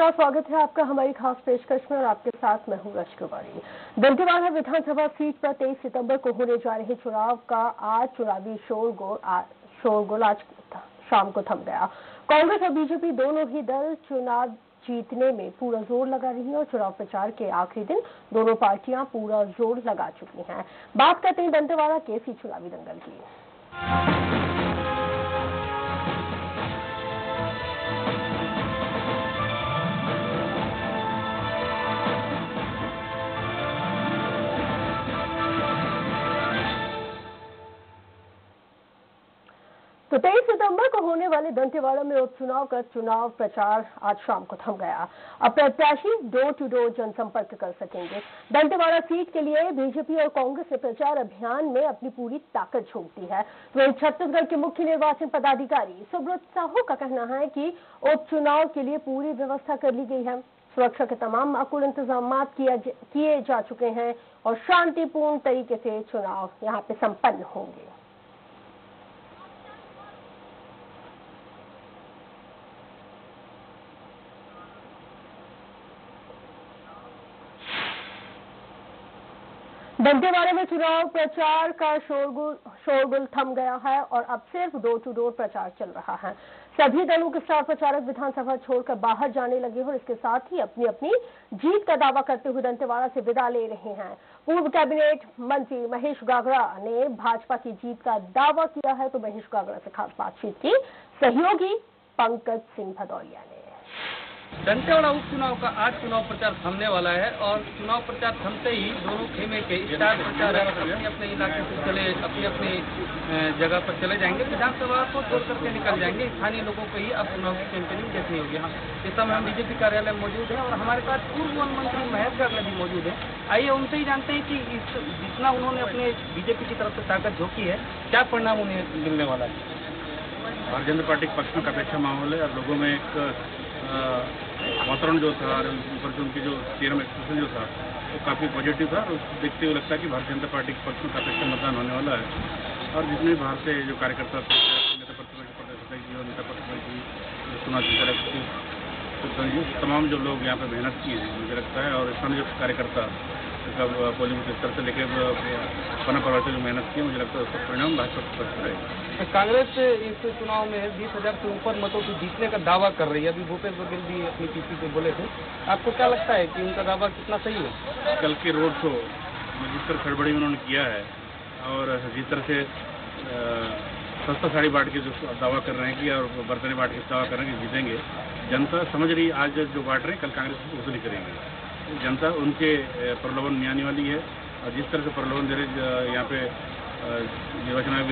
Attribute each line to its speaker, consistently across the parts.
Speaker 1: नमस्कार, स्वागत है आपका हमारी खास पेशकश में और आपके साथ मैं हूँ रश कुमारी। दंतेवाड़ा विधानसभा सीट पर 23 सितंबर को होने जा रहे चुनाव का आज चुनावी शोरगोल शोरगोल आज शाम को थम गया। कांग्रेस और बीजेपी दोनों ही दल चुनाव जीतने में पूरा ज़ोर लगा रही है और चुनाव प्रचार के आखिरी दिन दोनों पार्टियाँ पूरा ज़ोर लगा चुकी हैं। बात करते हैं दंतेवाड़ा के सी चुनावी दंगल की। तेईस सितंबर को होने वाले दंतेवाड़ा में उपचुनाव का चुनाव प्रचार आज शाम को थम गया। अब प्रत्याशी डोर टू डोर जनसंपर्क कर सकेंगे। दंतेवाड़ा सीट के लिए बीजेपी और कांग्रेस ने प्रचार अभियान में अपनी पूरी ताकत झोंक दी है। वहीं छत्तीसगढ़ के मुख्य निर्वाचन पदाधिकारी सुब्रत साहू का कहना है कि उपचुनाव के लिए पूरी व्यवस्था कर ली गई है। सुरक्षा के तमाम माकूल इंतज़ाम किए जा चुके हैं और शांतिपूर्ण तरीके से चुनाव यहाँ पे संपन्न होंगे। दंतेवाड़े में चुनाव प्रचार का शोरगुल शोरगुल थम गया है और अब सिर्फ़ डोर टू डोर प्रचार चल रहा है। सभी दलों के स्टार प्रचारक विधानसभा छोड़कर बाहर जाने लगे और इसके साथ ही अपनी अपनी जीत का दावा करते हुए दंतेवाड़ा से विदा ले रहे हैं। पूर्व कैबिनेट मंत्री महेश गागड़ा ने भाजपा की जीत का दावा किया है तो महेश गागड़ा से खास बातचीत की सहयोगी पंकज सिंह भदौरिया ने।
Speaker 2: दंतेवाड़ा उपचुनाव का आज चुनाव प्रचार थमने वाला है और चुनाव प्रचार थमते ही दोनों खेमे के स्टार प्रचारक अपने अपने इलाके से चले, अपनी अपनी जगह पर चले जाएँगे। विधानसभा को छोड़ करके निकल जाएँगे। स्थानीय लोगों को ही अब चुनाव की कैंपेनिंग देखनी होगी। हाँ इस समय हम बीजेपी कार्यालय में मौजूद हैं और हमारे पास पूर्व वन मंत्री महेश गर्ग भी मौजूद है। आइए उनसे ही जानते हैं कि जितना उन्होंने अपने बीजेपी की तरफ़ से ताकत झोंकी है, क्या परिणाम उन्हें मिलने वाला है?
Speaker 3: भारतीय जनता पार्टी के पक्ष में काफ़ी अच्छा माहौल है और लोगों में एक वातावरण जो था ऊपर से उनकी जो सीरम एक्सप्रेशन जो था, वो काफ़ी पॉजिटिव था, और देखते हुए लगता है कि भारतीय जनता पार्टी के पक्ष में काफ़ी अच्छा मतदान होने वाला है। और जितने भी बाहर से जो कार्यकर्ता थे, नेता प्रतिपक्ष प्रदेश अध्यक्ष जी और नेता प्रतिपक्ष जी सुना जी तमाम जो लोग यहाँ पर मेहनत किए हैं, मुझे लगता है, और स्थानीय जो कार्यकर्ता पोलिंग स्तर से लेकर पना प्रवर्तन जो मेहनत की मुझे लगता है उसका परिणाम भाजपा स्पष्ट रहेगा
Speaker 2: कांग्रेस इस चुनाव में बीस हज़ार से ऊपर मतों की जीतने का दावा कर रही है। अभी भूपेश बघेल भी अपनी पीसी पे बोले थे। आपको क्या लगता है कि उनका दावा कितना सही है?
Speaker 3: कल के रोड शो में जिस तरह खड़बड़ी उन्होंने किया है और जिस तरह से सस्ता साड़ी बांट के जो दावा कर रहे हैं कि और बर्तने बांट के दावा कर रहे हैं कि जीतेंगे जनता समझ रही आज जो बांट रहे हैं कल कांग्रेस वसूली करेंगे। जनता उनके प्रलोभन में आने वाली है। और जिस तरह से प्रलोभन दे रहे यहाँ पे निर्वाचन आयोग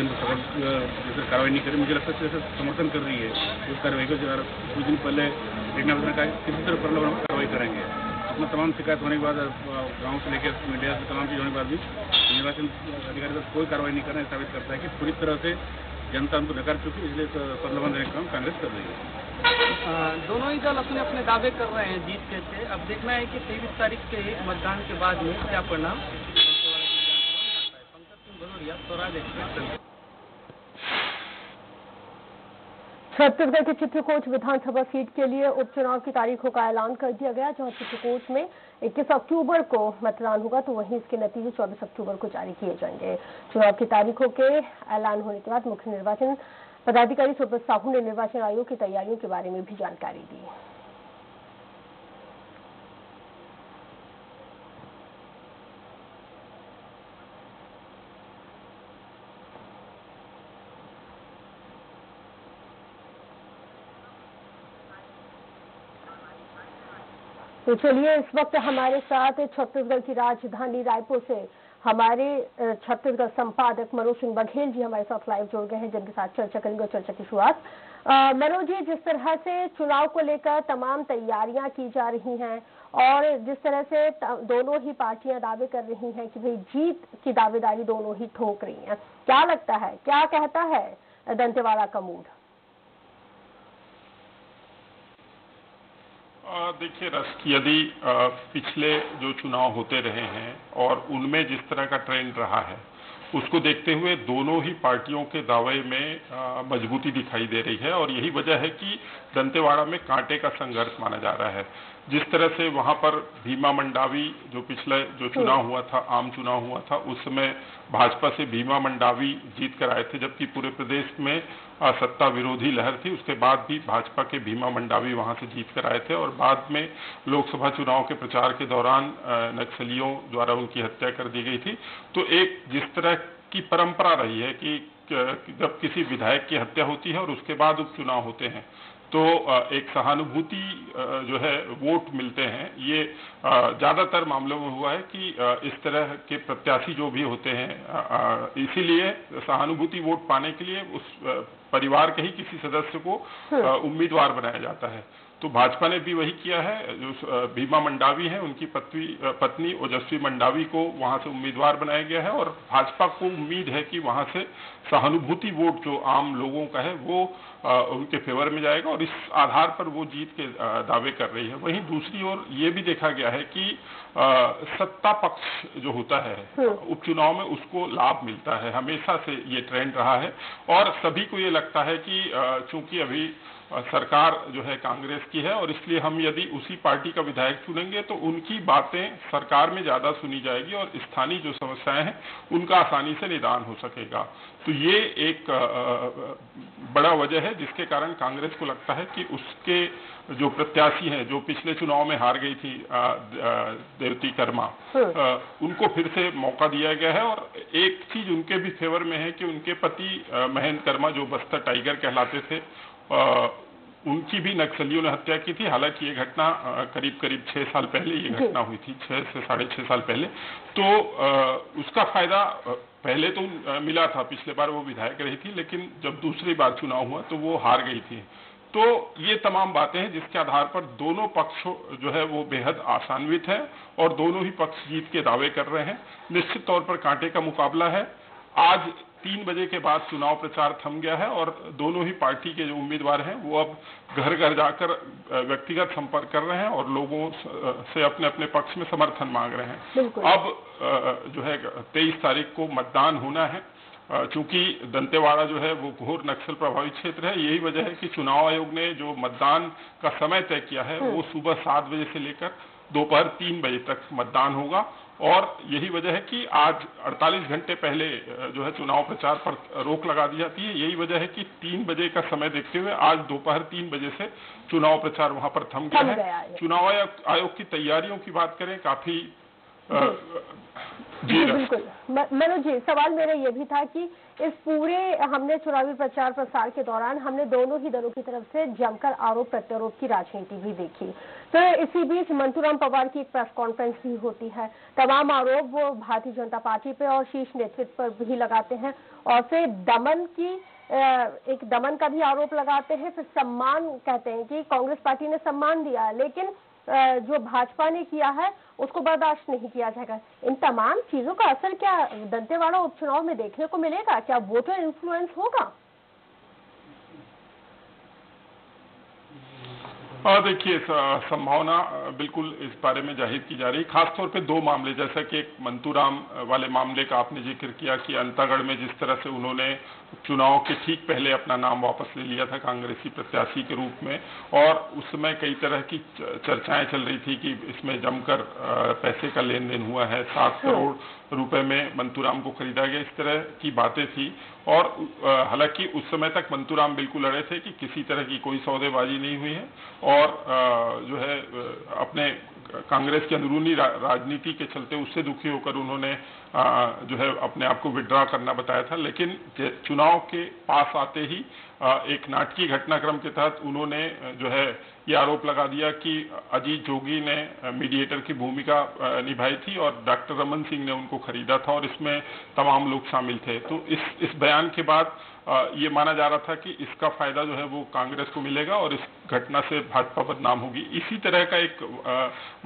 Speaker 3: जैसे कार्रवाई नहीं करी, मुझे लगता है जैसे समर्थन कर रही है, उस कार्रवाई को कुछ दिन पहले रेगना का किसी तरह प्रलोभन कार्रवाई करेंगे। अपना तमाम शिकायत होने के बाद गाँव से लेकर मीडिया से तमाम चीज़ होने के बाद भी निर्वाचन अधिकारी का कोई कार्रवाई नहीं करना साबित करता है कि पूरी तरह से जनता उनको नकार चुकी इसलिए प्रलोभन देने का काम कांग्रेस कर रही है।
Speaker 2: दोनों ही दल अपने अपने दावे कर रहे हैं जीत के से। अब देखना है कि तेईस तारीख के मतदान के बाद में क्या परिणाम?
Speaker 1: छत्तीसगढ़ के चित्रकोट विधानसभा सीट के लिए उपचुनाव की तारीखों का ऐलान कर दिया गया, जहाँ चित्रकोट में 21 अक्टूबर को मतदान होगा तो वहीं इसके नतीजे 24 अक्टूबर को जारी किए जाएँगे। चुनाव की तारीखों के ऐलान होने के बाद मुख्य निर्वाचन पदाधिकारी सुब्रत साहू ने निर्वाचन आयोग की तैयारियों के बारे में भी जानकारी दी। तो चलिए इस वक्त हमारे साथ छत्तीसगढ़ की राजधानी रायपुर से हमारे छत्तीसगढ़ संपादक मनोज सिंह बघेल जी हमारे साथ लाइव जुड़ गए हैं, जिनके साथ चर्चा करेंगे चर्चा की शुरुआत। मनोज जी, जिस तरह से चुनाव को लेकर तमाम तैयारियाँ की जा रही हैं और जिस तरह से दोनों ही पार्टियाँ दावे कर रही हैं कि भाई जीत की दावेदारी दोनों ही ठोक रही हैं, क्या लगता है? क्या कहता है दंतेवाड़ा का मूड?
Speaker 4: देखिए, रस यदि पिछले जो चुनाव होते रहे हैं और उनमें जिस तरह का ट्रेंड रहा है, उसको देखते हुए दोनों ही पार्टियों के दावे में मजबूती दिखाई दे रही है और यही वजह है कि दंतेवाड़ा में कांटे का संघर्ष माना जा रहा है। जिस तरह से वहाँ पर भीमा मंडावी जो पिछले जो चुनाव हुआ था आम चुनाव हुआ था उस समय भाजपा से भीमा मंडावी जीत कर आए थे जबकि पूरे प्रदेश में सत्ता विरोधी लहर थी। उसके बाद भी भाजपा के भीमा मंडावी वहाँ से जीत कर आए थे और बाद में लोकसभा चुनाव के प्रचार के दौरान नक्सलियों द्वारा उनकी हत्या कर दी गई थी। तो एक जिस तरह की परंपरा रही है कि जब किसी विधायक की हत्या होती है और उसके बाद उपचुनाव होते हैं तो एक सहानुभूति जो है वोट मिलते हैं। ये ज़्यादातर मामलों में हुआ है कि इस तरह के प्रत्याशी जो भी होते हैं इसीलिए सहानुभूति वोट पाने के लिए उस परिवार के ही किसी सदस्य को हम्म। उम्मीदवार बनाया जाता है। तो भाजपा ने भी वही किया है। जो भीमा मंडावी है उनकी पत्नी पत्नी ओजस्वी मंडावी को वहाँ से उम्मीदवार बनाया गया है और भाजपा को उम्मीद है कि वहाँ से सहानुभूति वोट जो आम लोगों का है वो उनके फेवर में जाएगा और इस आधार पर वो जीत के दावे कर रही है। वहीं दूसरी ओर ये भी देखा गया है कि सत्ता पक्ष जो होता है हम्म। उपचुनाव में उसको लाभ मिलता है। हमेशा से ये ट्रेंड रहा है और सभी को ये लगता है कि चूँकि अभी सरकार जो है कांग्रेस की है और इसलिए हम यदि उसी पार्टी का विधायक चुनेंगे तो उनकी बातें सरकार में ज़्यादा सुनी जाएगी और स्थानीय जो समस्याएँ हैं उनका आसानी से निदान हो सकेगा। तो ये एक बड़ा वजह है जिसके कारण कांग्रेस को लगता है कि उसके जो प्रत्याशी हैं जो पिछले चुनाव में हार गई थी देवती कर्मा हाँ। उनको फिर से मौका दिया गया है और एक चीज़ उनके भी फेवर में है कि उनके पति महेंद्र कर्मा जो बस्तर टाइगर कहलाते थे उनकी भी नक्सलियों ने हत्या की थी। हालाँकि ये घटना करीब करीब छह साल पहले ये घटना हुई थी छह से साढ़े छह साल पहले। तो उसका फ़ायदा पहले तो मिला था पिछले बार वो विधायक रही थी लेकिन जब दूसरी बार चुनाव हुआ तो वो हार गई थी। तो ये तमाम बातें हैं जिसके आधार पर दोनों पक्ष जो है वो बेहद आसान्वित है और दोनों ही पक्ष जीत के दावे कर रहे हैं। निश्चित तौर पर कांटे का मुकाबला है। आज तीन बजे के बाद चुनाव प्रचार थम गया है और दोनों ही पार्टी के जो उम्मीदवार हैं वो अब घर घर जाकर व्यक्तिगत संपर्क कर रहे हैं और लोगों से अपने अपने पक्ष में समर्थन मांग रहे हैं। अब जो है तेईस तारीख को मतदान होना है। चूँकि दंतेवाड़ा जो है वो घोर नक्सल प्रभावित क्षेत्र है यही वजह है कि चुनाव आयोग ने जो मतदान का समय तय किया है वो हम्म। सुबह सात बजे से लेकर दोपहर तीन बजे तक मतदान होगा। और यही वजह है कि आज 48 घंटे पहले जो है चुनाव प्रचार पर रोक लगा दी जाती है। यही वजह है कि तीन बजे का समय देखते हुए आज दोपहर तीन बजे से चुनाव प्रचार वहाँ पर थम गया है। चुनाव आयोग की तैयारियों की बात करें काफ़ी
Speaker 1: जी बिल्कुल। मनोज जी, सवाल मेरा ये भी था कि इस पूरे हमने चुनावी प्रचार प्रसार के दौरान हमने दोनों ही दलों की तरफ़ से जमकर आरोप प्रत्यारोप की राजनीति भी देखी। तो इसी बीच मंतूराम पवार की एक प्रेस कॉन्फ्रेंस भी होती है। तमाम आरोप वो भारतीय जनता पार्टी पे और शीर्ष नेतृत्व पर भी लगाते हैं और फिर दमन की एक दमन का भी आरोप लगाते हैं। फिर सम्मान कहते हैं कि कांग्रेस पार्टी ने सम्मान दिया, लेकिन जो भाजपा ने किया है, उसको बर्दाश्त नहीं किया जाएगा। इन तमाम चीज़ों का असर क्या दंतेवाड़ा उपचुनाव में देखने को मिलेगा? क्या वोटर इन्फ्लुएंस होगा
Speaker 4: हाँ देखिए संभावना बिल्कुल इस बारे में ज़ाहिर की जा रही खासतौर पे दो मामले जैसा कि एक मंतूराम वाले मामले का आपने ज़िक्र किया कि अंतागढ़ में जिस तरह से उन्होंने चुनाव के ठीक पहले अपना नाम वापस ले लिया था कांग्रेसी प्रत्याशी के रूप में और उस समय कई तरह की चर्चाएँ चल रही थी कि इसमें जमकर पैसे का लेन देन हुआ है सात हाँ। करोड़ रुपए में मंतूराम को खरीदा गया इस तरह की बातें थी और हालाँकि उस समय तक मंतूराम बिल्कुल अड़े थे कि किसी तरह की कोई सौदेबाजी नहीं हुई है और जो है अपने कांग्रेस की अंदरूनी रा, राजनीति के चलते उससे दुखी होकर उन्होंने जो है अपने आप को विड्रा करना बताया था। लेकिन चुनाव के पास आते ही एक नाटकीय घटनाक्रम के तहत उन्होंने जो है ये आरोप लगा दिया कि अजीत जोगी ने मीडिएटर की भूमिका निभाई थी और डॉक्टर रमन सिंह ने उनको खरीदा था और इसमें तमाम लोग शामिल थे। तो इस इस बयान के बाद ये माना जा रहा था कि इसका फ़ायदा जो है वो कांग्रेस को मिलेगा और इस घटना से भाजपा बदनाम होगी। इसी तरह का एक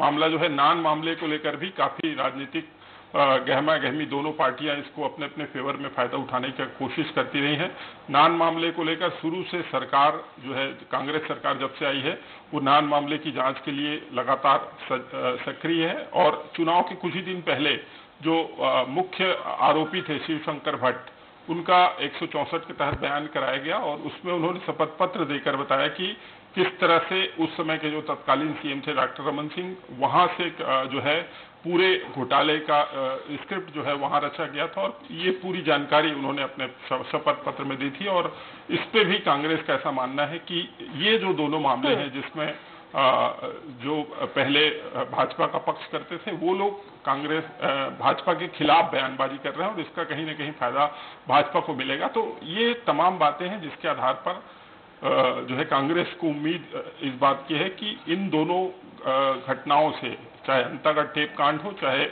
Speaker 4: मामला जो है नान मामले को लेकर भी काफ़ी राजनीतिक गहमा गहमी दोनों पार्टियाँ इसको अपने अपने फेवर में फ़ायदा उठाने की कोशिश करती रही हैं। नान मामले को लेकर शुरू से सरकार जो है, कांग्रेस सरकार जब से आई है, वो नान मामले की जाँच के लिए लगातार सक्रिय है और चुनाव के कुछ ही दिन पहले जो मुख्य आरोपी थे शिवशंकर भट्ट उनका एक के तहत बयान कराया गया और उसमें उन्होंने शपथ पत्र देकर बताया कि किस तरह से उस समय के जो तत्कालीन सीएम थे डॉक्टर रमन सिंह वहाँ से जो है पूरे घोटाले का स्क्रिप्ट जो है वहाँ रचा गया था और ये पूरी जानकारी उन्होंने अपने शपथ पत्र में दी थी और इस पे भी कांग्रेस का ऐसा मानना है कि ये जो दोनों मामले हैं जिसमें जो पहले भाजपा का पक्ष करते थे, वो लोग कांग्रेस भाजपा के खिलाफ बयानबाजी कर रहे हैं और इसका कहीं ना कहीं फ़ायदा भाजपा को मिलेगा। तो ये तमाम बातें हैं जिसके आधार पर जो है कांग्रेस को उम्मीद इस बात की है कि इन दोनों घटनाओं से, चाहे अंतागढ़ टेप कांड हो, चाहे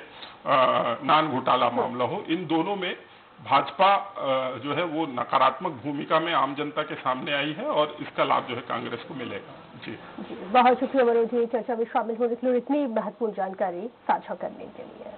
Speaker 4: नान घोटाला मामला हो, इन दोनों में भाजपा जो है वो नकारात्मक भूमिका में आम जनता के सामने आई है और इसका लाभ जो है कांग्रेस को मिलेगा।
Speaker 1: जी, बहुत शुक्रिया मनोज जी चर्चा में शामिल होने के लिए इतनी महत्वपूर्ण जानकारी साझा करने के लिए।